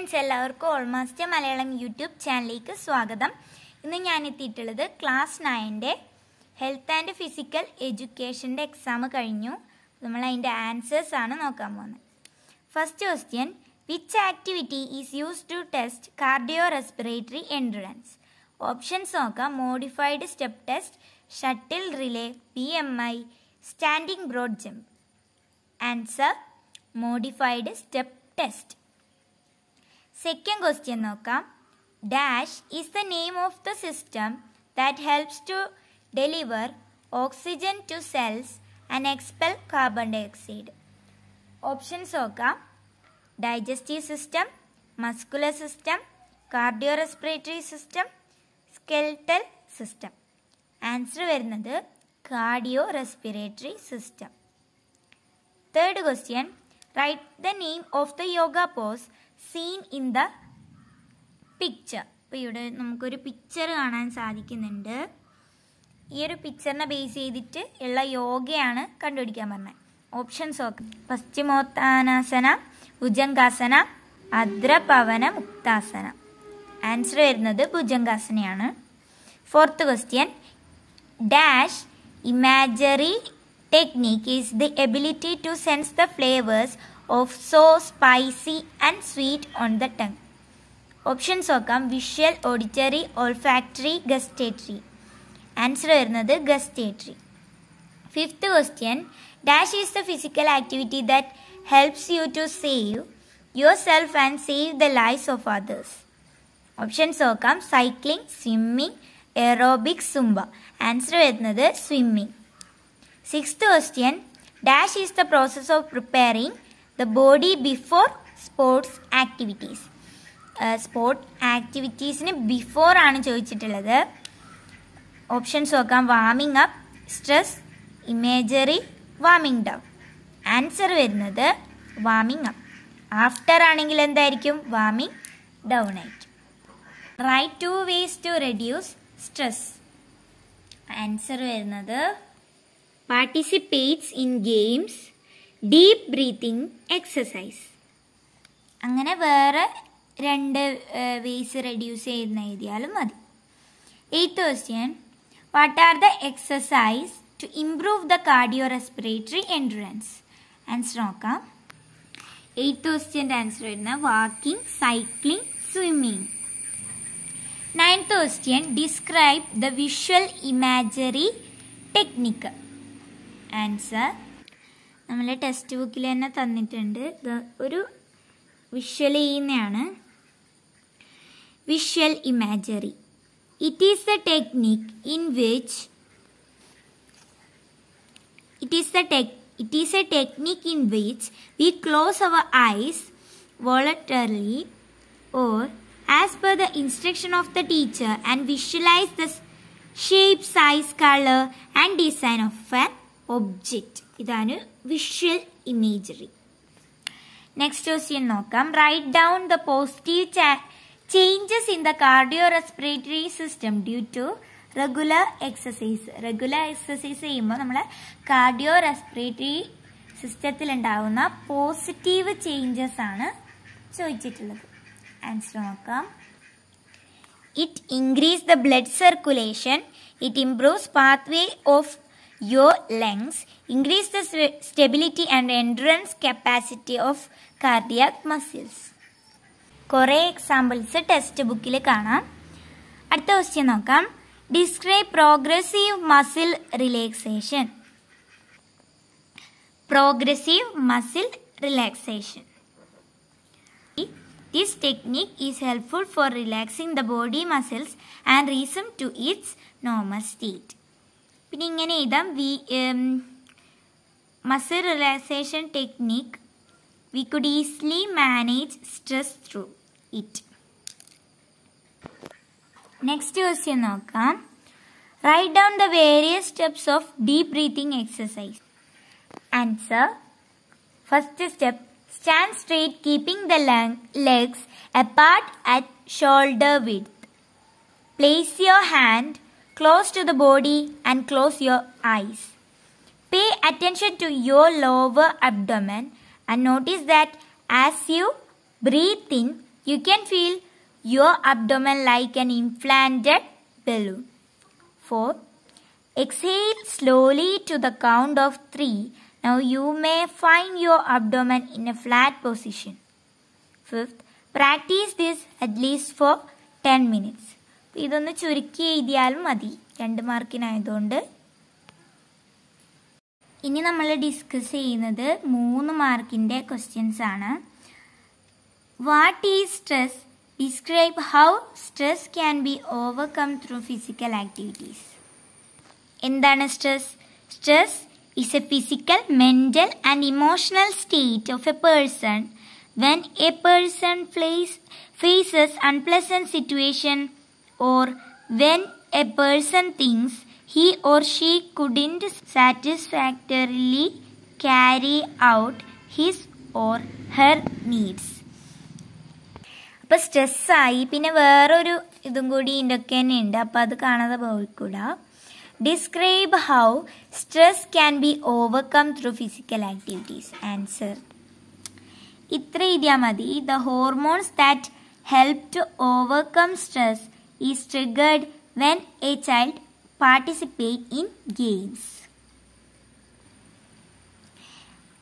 Friends എല്ലാവർക്കും almost Malayalam YouTube ചാനലിലേക്ക് സ്വാഗതം. ഇന്ന് ഞാൻ എത്തിയിട്ടുള്ളത് ക്ലാസ് നയന്റെ ഹെൽത്ത് ആൻഡ് ഫിസിക്കൽ എഡ്യൂക്കേഷന്റെ എക്സാം കഴിഞ്ഞു. നമ്മൾ അതിന്റെ ആൻസേഴ്സ് ആണ് നോക്കാൻ പോകുന്നത്. First question which activity is use to test cardio respiratory endurance options നോക്കാം. Modified step test shuttle relay P M I standing broad jump answer modified step test second question നോക്കാം. Dash is the name of the system that helps to deliver oxygen to cells and expel carbon dioxide options നോക്കാം. Digestive system muscular system cardio respiratory system skeletal system answer വരുന്നത് cardio respiratory system third question write the name of the yoga pose seen in the picture അപ്പോൾ ഇവിടെ നമുക്കൊരു picture കാണാൻ സാധിക്കുന്നുണ്ട്. ഈ ഒരു പിക്ചറിനെ base ചെയ്തിട്ട് ഉള്ള യോഗയാണ് കണ്ടുപിടിക്കാൻ പറഞ്ഞത്. ഓപ്ഷൻസ് നോക്കാം. പശ്ചിമോത്താനാസന ഭുജങ്കാസന അദ്രപവന മുക്താസന. ആൻസർ വരുന്നത് ഭുജങ്കാസനയാണ് fourth question dash imagery technique is the ability to sense the flavors of so spicy and sweet on the tongue. Options നോക്കാം. Visual auditory olfactory gustatory answer വരുന്നത് gustatory fifth question dash is the physical activity that helps you to save your self and save the lifes of others options നോക്കാം. Cycling swimming aerobic Zumba answer വരുന്നത് swimming sixth question dash is the process of preparing the body before sports activities sports ആക്ടിവിറ്റീസിന് before ആണ് ചോദിച്ചിട്ടുള്ളത്. Options നോക്കാം. Warming up stress imagery warming down answer വരുന്നത് warming up after ആണെങ്കിൽ എന്തായിരിക്കും? Warming down ആയിരിക്കും. Write two ways to reduce stress answer വരുന്നത് participates in games deep breathing exercise അങ്ങനെ വേറെ രണ്ട് വേസ് റെഡ്യൂസ് ചെയ്യുന്ന എഴുതിയാലും മതി. Eighth question what are the exercise to improve the cardio respiratory endurance answer നോക്കാം എയ്ത്ത് ക്വസ്റ്റ്യന്റെ ആൻസർ വരുന്ന walking cycling swimming ninth question describe the visual imagery technique answer. നമ്മളെ ടെക്സ്റ്റ് ബുക്കിൽ തന്നെ തന്നിട്ടുണ്ട്. ഒരു വിഷ്വൽ ചെയ്യുന്നതാണ് visual imagery. It is a technique in which it is a tech it is a technique in which we close our eyes voluntary or as per the instruction of the teacher and visualise the shape size colour and design of an object ഇതാണ് visual imagery next question നോക്കാം. Write down the positive changes in the cardio respiratory system due to regular exercise regular exercise ചെയ്യുമ്പോൾ നമ്മൾ cardio respiratory സിസ്റ്റത്തിൽ ഉണ്ടാകുന്ന positive changes ആണ് ചോദിച്ചിട്ടുള്ളത്. Answer നോക്കാം. It increase the blood circulation it improves pathway of your lungs, increase the stability and endurance capacity of cardiac muscles. കുറേ examples text ബുക്കിൽ കാണാം അടുത്ത ക്വസ്റ്റ്യൻ നോക്കാം describe progressive muscle relaxation progressive muscle relaxation This technique is helpful for relaxing the body muscles and resume to its normal state. പിന്നെ ഇങ്ങനെ എഴുതാം we muscle relaxation technique we could easily manage stress through it next question നോക്കാം. Write down the various steps of deep breathing exercise answer first step stand straight keeping the legs apart at shoulder width. Place your hand close to the body and close your eyes. Pay attention to your lower abdomen and notice that as you breathe in, you can feel your abdomen like an inflated balloon. 4. Exhale slowly to the count of 3. Now you may find your abdomen in a flat position. Fifth, practice this at least for 10 minutes. ഇതൊന്ന് ചുരുക്കി എഴുതിയാലും മതി. രണ്ട് മാർക്കിനായതുകൊണ്ട്. ഇനി നമ്മൾ discuss ചെയ്യുന്നത് മൂന്ന് മാർക്കിന്റെ ക്വസ്റ്റ്യൻസ് ആണ്. What is stress describe how stress can be overcome through physical activities എന്താണ് stress stress is a physical mental, and emotional state of a person when a person face, faces unpleasant situation or when a person thinks he or she couldn't satisfactorily carry out his or her needs. അപ്പോൾ സ്ട്രെസ്സായി പിന്നെ വേറൊരു ഇതും കൂടി ഇതൊക്കെ തന്നെ ഉണ്ട്. അപ്പോൾ അത് കാണാതെ പോയിക്കൂടാ. Describe how stress can be overcome through physical activities answer ഇത്ര എഴുതിയാൽ മതി. The hormones that help to overcome stress is triggered when a child participate in games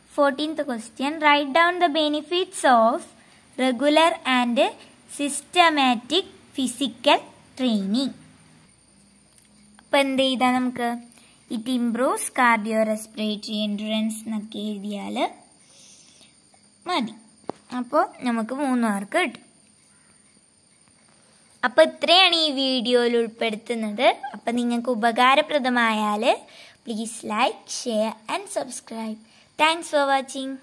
fourteenth question write down the benefits of regular and systematic physical training അപ്പം എന്ത് ചെയ്താൽ നമുക്ക്? It improves cardio respiratory endurance എന്നൊക്കെ എഴുതിയാൽ മതി. അപ്പോൾ നമുക്ക് മൂന്ന് മാർക്ക് അപ്പോൾ ഇത്രയാണ് ഈ വീഡിയോയിൽ ഉൾപ്പെടുത്തുന്നത്. അപ്പോൾ നിങ്ങൾക്ക് ഉപകാരപ്രദമായാൽ please like share and subscribe thanks for watching